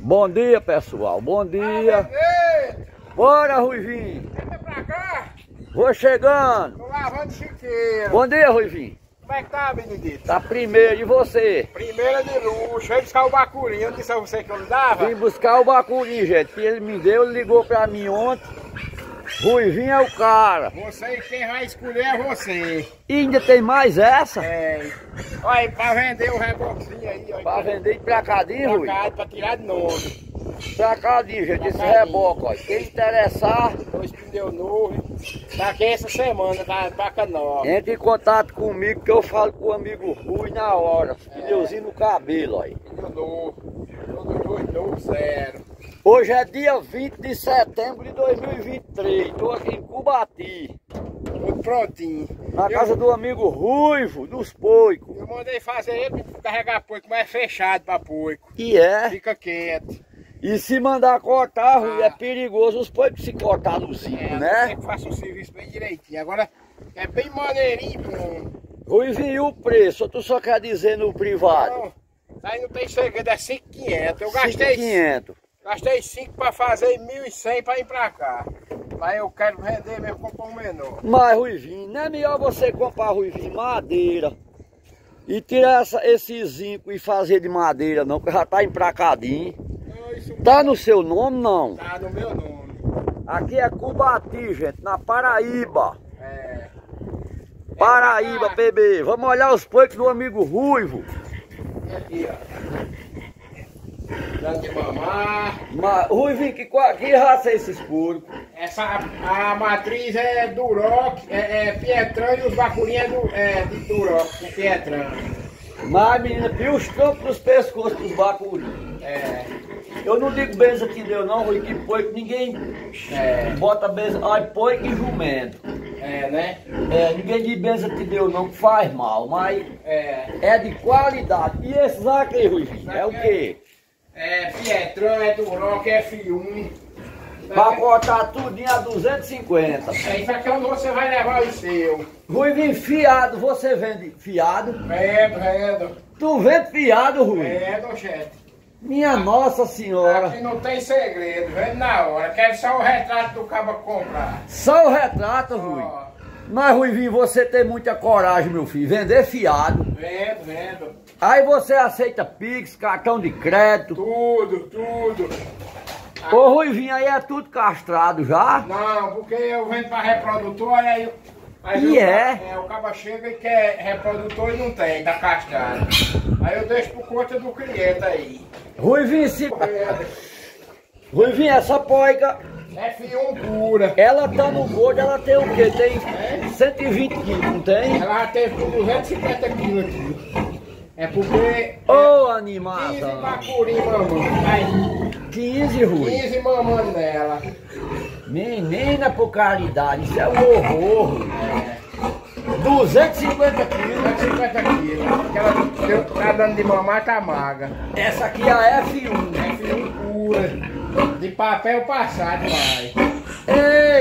Bom dia, pessoal. Bom dia. Bora, Ruivinho. Pra cá. Vou chegando. Tô lavando chiqueiro. Bom dia, Ruivinho. Como é que tá, Benedito? Tá primeiro e você? Primeira de luxo. Vem buscar o bacurinho. Eu disse a você que eu não dava? Vim buscar o Bacuri, gente, que ele me deu, ele ligou pra mim ontem. Ruivinho é o cara. Você quem vai escolher é você. E ainda tem mais essa? É. Olha aí, pra vender o reboquinho aí. Olha, Pra vender pra cadinho, Rui? Trocado, pra tirar de nome. Pra cadinho, gente, esse reboque, ó. Quem interessar, Dois pneus novos. Daqui essa semana, tá placa nova. entre em contato comigo que eu falo com o amigo Rui na hora. Pneuzinho no cabelo, ó. Pneu novo. Todos dois novos, zero. Hoje é dia 20 de setembro de 2023. Tô aqui em Cubati, Tudo prontinho. na Eu- casa do amigo Ruivo, dos Poicos. Eu mandei fazer ele carregar poico, mas é fechado pra poico. E é. Fica quieto. E se mandar cortar, Rui, é perigoso os poicos se cortar no zinco, É, né? Tem que faça o serviço bem direitinho. Agora é bem maneirinho, bom. Ruivinho, o preço? Tu só quer dizer no privado? Não, aí não tem segredo, é 5,500. Eu gastei 500. Gastei 5 pra fazer e 1.100 pra ir pra cá. Mas eu quero vender mesmo comprar um menor. Mas, Ruivinho, não é melhor você comprar, Ruivinho, madeira e tirar essa, esse zinco e fazer de madeira, não, que já tá empracadinho. Não, isso Tá no seu nome, não? tá no meu nome. Aqui é Cubati, gente, na Paraíba. É. Paraíba, Ah, PB. Vamos olhar os poicos do amigo Ruivo. Aqui, ó. Dando de mamar. Ruivinho, que, qual- que raça é esses porcos? Essa, a, a matriz é Duroc, é, é Pietran e os bacurinhos é, do, é de Duroc, com Pietran. Mas, menina, e os campos dos pescoços dos bacurinhos? É, Eu não digo benza que deu não, Rui, que poico ninguém É. bota benza, ai, poico e jumento. é, né? É, ninguém diz benza que deu não, que faz mal, mas É, é de qualidade. E esses aqui, Rui, é o quê? É Pietran, é Duroc, é F1. Pra cortar tudinho a 250. É, isso aqui é onde você vai levar o seu. Rui, fiado, você vende fiado? Vendo, vendo. Tu vende fiado, Rui? Vendo, gente. Minha nossa senhora. Aqui não tem segredo, vendo na hora. Quero só o retrato do cabo comprar. Só o retrato, Rui. Ó, Mas, Ruivinho, você tem muita coragem, meu filho. Vender fiado. vendo, vendo. Aí você aceita Pix, cartão de crédito. Tudo, tudo. Ô, Ruivinho, aí é tudo castrado já? Não, porque eu vendo pra reprodutor, aí, eu- aí E eu- é? O cabo chega e quer reprodutor e não tem, tá castrado. Aí eu deixo por conta do cliente aí. Ruivinho, se... Ruivinho, essa poica, F1 pura. ela tá no gordo, ela tem o quê? Tem 120 quilos, não tem? Ela já teve com 250 quilos aqui. É porque Ô, 15 animação. bacuri mamando. Aí, 15, Rui. 15 mamando nela. Menina, por caridade, isso é um horror. 250 quilos. 250 quilos. Porque ela deu- tá dando de mamar, tá magra. Essa aqui é a F1. F1 pura. De papel passado, vai.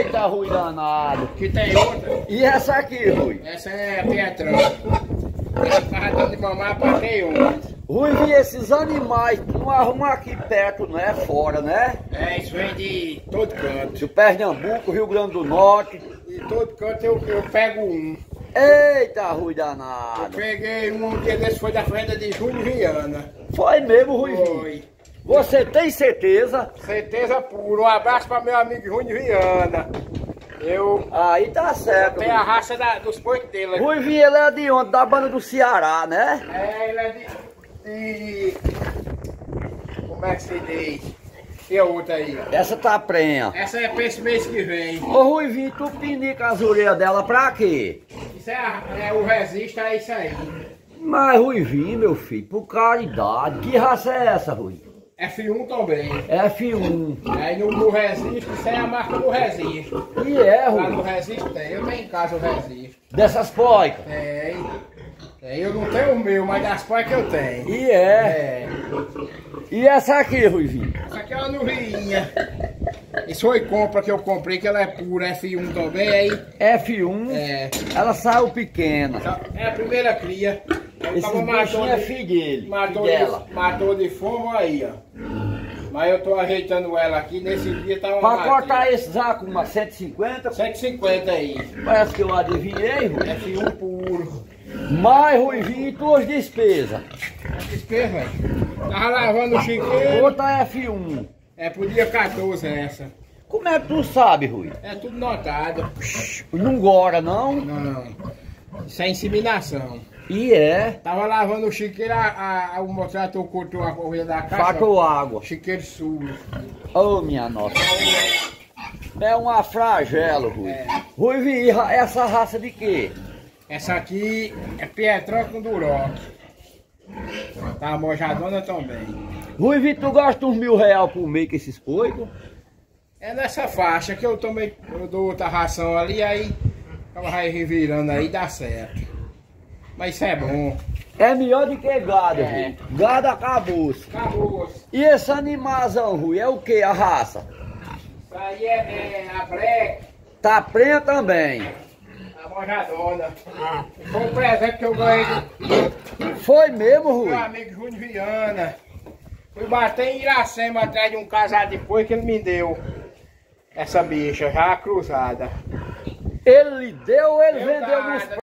Eita, Rui danado. Que tem outra. E essa aqui, Rui? Essa é a Pietrão. Dando de mamar, passei uma. Rui, vi esses animais, tu não arruma aqui perto, não é? Fora, né? É, isso vem de todo canto. Do Pernambuco, Rio Grande do Norte. De todo canto eu, eu pego um. Eita, Rui Eu danado. peguei um, um dia desse foi da frente de Júlio Viana. Foi mesmo, Rui. Foi. Você tem certeza? Certeza pura. Um abraço para meu amigo Júnior Viana. Eu Aí tá certo. tenho a raça da- dos poitos dele. aqui. Rui Vinha, ele é de onde? Da banda do Ceará, né? É, ele é de, de- Como é que se diz? E a outra aí. Essa tá prenha. Essa é pra esse mês que vem. Ô Rui Vinha, tu pinica as orelhas dela pra quê? Isso é, a- é o resista, é isso aí. Mas Rui Vinha, meu filho, por caridade. Que raça é essa, Rui? F1 também. F1. Aí no, no Resiste, é a marca do Resiste. E é, Lá no? Resiste tem, eu tenho em casa o Resiste. Dessas poicas. Tem. Tem, eu não tenho o meu, mas das que eu tenho. E é. É. E essa aqui, Ruivinho? Essa aqui é uma novinha. Isso foi compra que eu comprei, que ela é pura, F1 também, aí. F1, É. ela saiu pequena. É a primeira cria. Aí o Esse bichinho é filho dele, matou, filho dela. de, matou de fome, aí, ó. Mas eu tô ajeitando ela aqui, nesse dia tá uma Pra matriz. cortar esse zaco, uma 150, 150 aí. parece que eu adivinhei, Rui. É fio puro. Mais, Ruivinho, e tuas despesas? Despesa, velho. Tava lavando o chiqueiro. Outra F1. É pro dia 14 essa. Como é que tu sabe, Rui? É tudo notado. Não gora, não? Não. Isso é inseminação. E é. Tava lavando o chiqueiro, a, a, o trator cortou a correia da casa. Fatou água. Chiqueiro sujo. Oh, minha nossa. É uma flagelo, Rui. Rui, vi, essa raça de quê? Essa aqui é Pietrão com Duroc. Tá mojadona também. Rui, vi, tu gasta uns mil reais por mês com esses coitos? É nessa faixa que eu tomei, eu dou outra ração ali, aí ela vai revirando aí, dá certo. Mas isso é bom. É melhor do que gado, É. Rui. Gado acabou. Acabou. Isso E esse animazão, Rui, é o que a raça? aí é, é a Black, Tá prenha também. a mojadona. Foi um presente que eu ganhei Foi mesmo, Rui? meu amigo Júnior Viana. Fui bater em Iracema atrás de um casado depois que ele me deu. Essa bicha já cruzada. Ele deu ou ele Eu vendeu nada. nos